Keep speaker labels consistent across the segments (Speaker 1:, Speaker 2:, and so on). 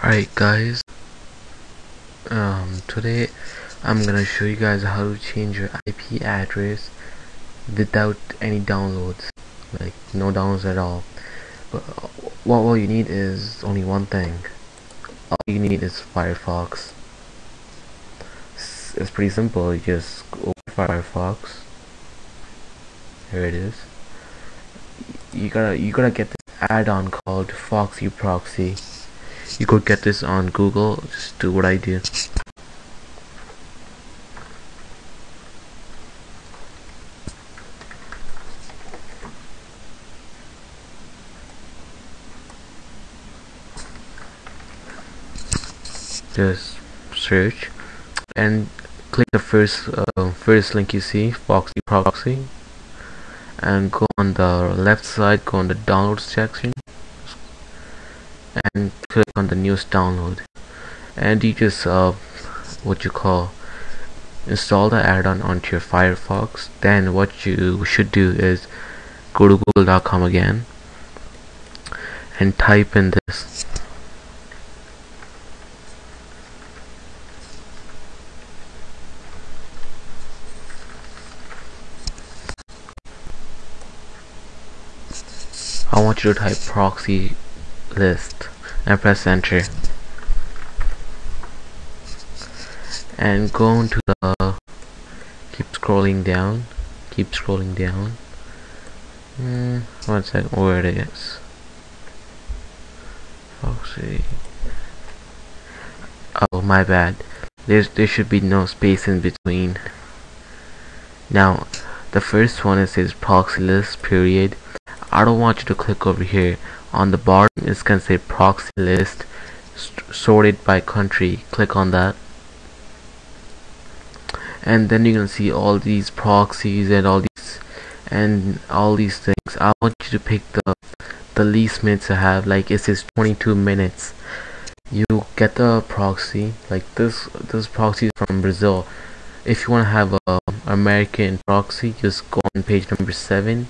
Speaker 1: Alright guys, um, today I'm gonna show you guys how to change your IP address without any downloads, like no downloads at all. But what all you need is only one thing. All you need is Firefox. It's, it's pretty simple. You just open Firefox. Here it is. You gotta you gotta get this add-on called Foxy Proxy you could get this on Google. Just do what I do just search and click the first uh, first link you see Foxy Proxy and go on the left side go on the download section and click on the newest download. And you just uh, what you call install the add-on onto your Firefox. Then what you should do is go to google.com again and type in this. I want you to type proxy list. And press enter. And go into the keep scrolling down. Keep scrolling down. Mm, one second where it is. Oh my bad. There's there should be no space in between. Now the first one it says proxy list period. I don't want you to click over here on the bottom it's gonna say proxy list sorted by country. Click on that. And then you're gonna see all these proxies and all these and all these things. I want you to pick the the least minutes to have. Like it says 22 minutes. You get the proxy. Like this this proxy is from Brazil. If you want to have a American proxy just go on page number 7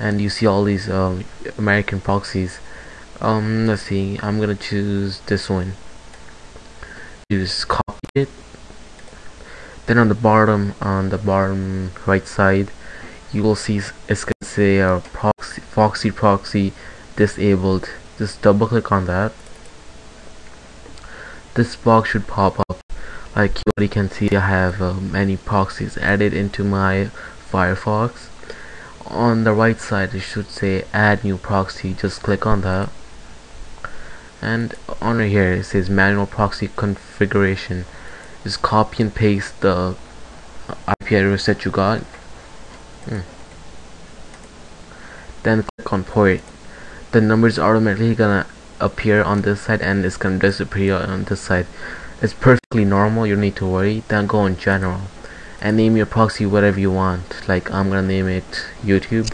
Speaker 1: and you see all these um, American proxies um let's see I'm gonna choose this one. Just copy it. Then on the bottom on the bottom right side you will see it's gonna say uh, proxy Foxy proxy disabled. Just double click on that. This box should pop up. Like you can see I have uh, many proxies added into my Firefox on the right side it should say add new proxy. Just click on that. And on here it says manual proxy configuration. Just copy and paste the IP address that you got. Hmm. then click on port. The numbers automatically gonna appear on this side and it's gonna disappear on this side. It's perfectly normal. You don't need to worry. Then go on general and name your proxy whatever you want. Like I'm gonna name it YouTube.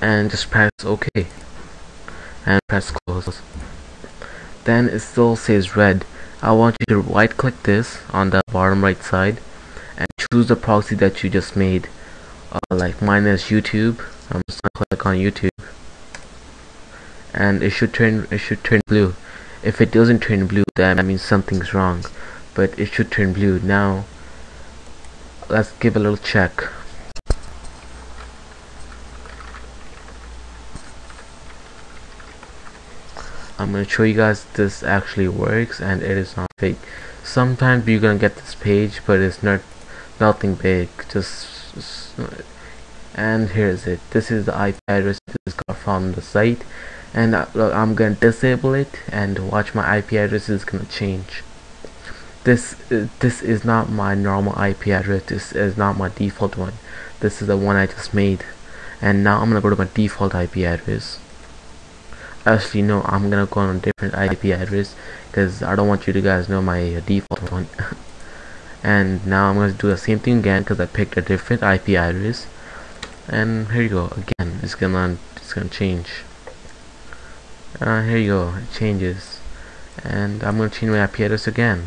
Speaker 1: And just press OK. And press close. Then it still says red. I want you to right click this on the bottom right side and choose the proxy that you just made. Uh, like mine is YouTube. I'm just gonna click on YouTube. And it should turn it should turn blue if it doesn't turn blue then that means something's wrong. But it should turn blue now. Let's give a little check. I'm gonna show you guys this actually works and it is not fake. Sometimes you're gonna get this page but it's not nothing big. Just, just and here's it. This is the IP address this got from the site and uh, I'm gonna disable it and watch my IP address is gonna change. This uh, this is not my normal IP address. This is not my default one. This is the one I just made. And now I'm gonna go to my default IP address. Actually no I'm gonna go on a different IP address because I don't want you to guys know my uh, default one. And now I'm gonna do the same thing again because I picked a different IP address. And here you go again it's gonna it's gonna change uh, here you go it changes. And I'm gonna change my IP address again.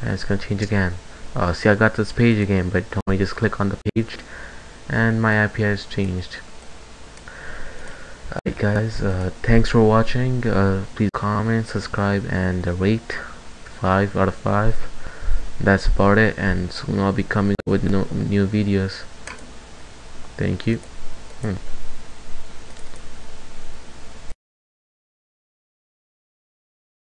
Speaker 1: And it's gonna change again. Uh, see I got this page again but don't just click on the page? And my IP has changed. Alright guys uh, thanks for watching. Uh, please comment subscribe and rate. 5 out of 5 that's about it and soon I'll be coming with no, new videos. Thank you hmm.